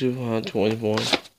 221